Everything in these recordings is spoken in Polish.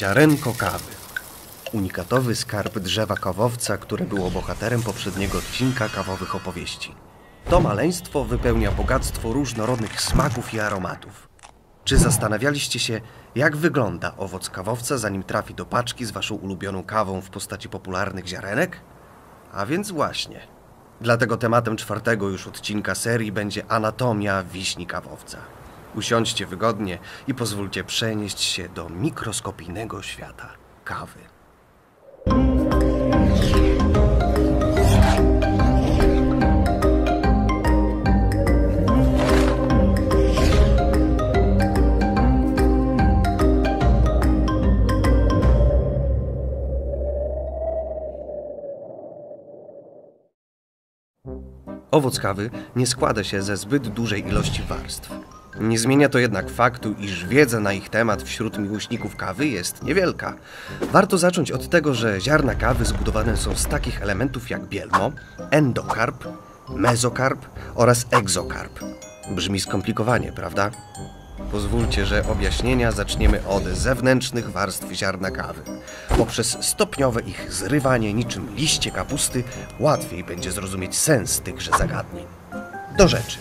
Ziarenko kawy. Unikatowy skarb drzewa kawowca, które było bohaterem poprzedniego odcinka kawowych opowieści. To maleństwo wypełnia bogactwo różnorodnych smaków i aromatów. Czy zastanawialiście się, jak wygląda owoc kawowca, zanim trafi do paczki z waszą ulubioną kawą w postaci popularnych ziarenek? A więc właśnie. Dlatego tematem czwartego już odcinka serii będzie anatomia wiśni kawowca. Usiądźcie wygodnie i pozwólcie przenieść się do mikroskopijnego świata kawy. Owoc kawy nie składa się ze zbyt dużej ilości warstw. Nie zmienia to jednak faktu, iż wiedza na ich temat wśród miłośników kawy jest niewielka. Warto zacząć od tego, że ziarna kawy zbudowane są z takich elementów jak bielmo, endokarp, mezokarp oraz egzokarp. Brzmi skomplikowanie, prawda? Pozwólcie, że objaśnienia zaczniemy od zewnętrznych warstw ziarna kawy. Poprzez stopniowe ich zrywanie niczym liście kapusty łatwiej będzie zrozumieć sens tychże zagadnień. Do rzeczy.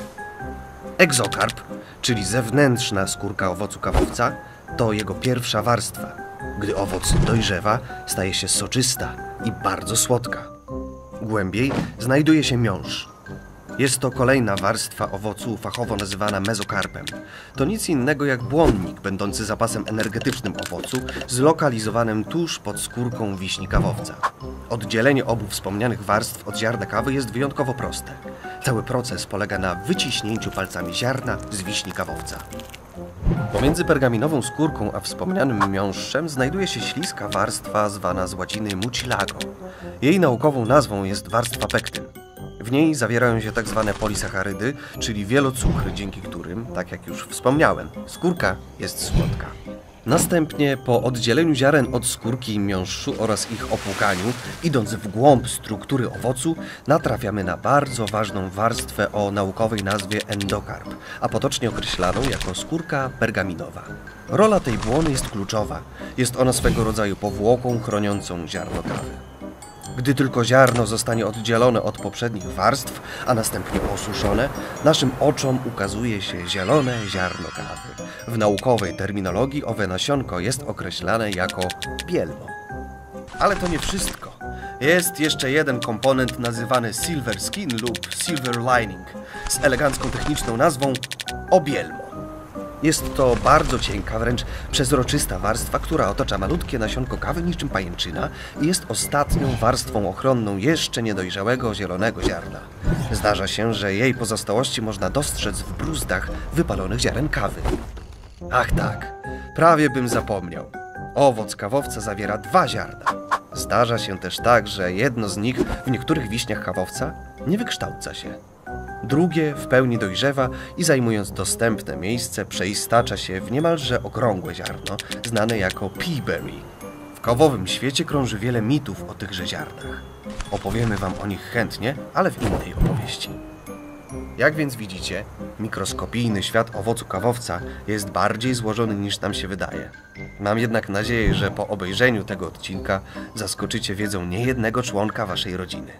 Egzokarp, czyli zewnętrzna skórka owocu kawowca, to jego pierwsza warstwa. Gdy owoc dojrzewa, staje się soczysta i bardzo słodka. Głębiej znajduje się miąższ. Jest to kolejna warstwa owocu, fachowo nazywana mezokarpem. To nic innego jak błonnik, będący zapasem energetycznym owocu, zlokalizowanym tuż pod skórką wiśni kawowca. Oddzielenie obu wspomnianych warstw od ziarna kawy jest wyjątkowo proste. Cały proces polega na wyciśnięciu palcami ziarna z wiśni kawowca. Pomiędzy pergaminową skórką a wspomnianym miąższem znajduje się śliska warstwa zwana z łaciny mucilago. Jej naukową nazwą jest warstwa pektyn. W niej zawierają się tak zwane polisacharydy, czyli wielocukry, dzięki którym, tak jak już wspomniałem, skórka jest słodka. Następnie po oddzieleniu ziaren od skórki i miąższu oraz ich opłukaniu, idąc w głąb struktury owocu, natrafiamy na bardzo ważną warstwę o naukowej nazwie endokarp, a potocznie określaną jako skórka pergaminowa. Rola tej błony jest kluczowa. Jest ona swego rodzaju powłoką chroniącą ziarno kawy. Gdy tylko ziarno zostanie oddzielone od poprzednich warstw, a następnie osuszone, naszym oczom ukazuje się zielone ziarno kawy. W naukowej terminologii owe nasionko jest określane jako bielmo. Ale to nie wszystko. Jest jeszcze jeden komponent nazywany silver skin lub silver lining z elegancką techniczną nazwą obielmo. Jest to bardzo cienka, wręcz przezroczysta warstwa, która otacza malutkie nasionko kawy niczym pajęczyna i jest ostatnią warstwą ochronną jeszcze niedojrzałego zielonego ziarna. Zdarza się, że jej pozostałości można dostrzec w bruzdach wypalonych ziaren kawy. Ach tak, prawie bym zapomniał. Owoc kawowca zawiera dwa ziarna. Zdarza się też tak, że jedno z nich w niektórych wiśniach kawowca nie wykształca się. Drugie w pełni dojrzewa i zajmując dostępne miejsce przeistacza się w niemalże okrągłe ziarno, znane jako peaberry. W kawowym świecie krąży wiele mitów o tychże ziarnach. Opowiemy Wam o nich chętnie, ale w innej opowieści. Jak więc widzicie, mikroskopijny świat owocu kawowca jest bardziej złożony niż nam się wydaje. Mam jednak nadzieję, że po obejrzeniu tego odcinka zaskoczycie wiedzą niejednego członka Waszej rodziny.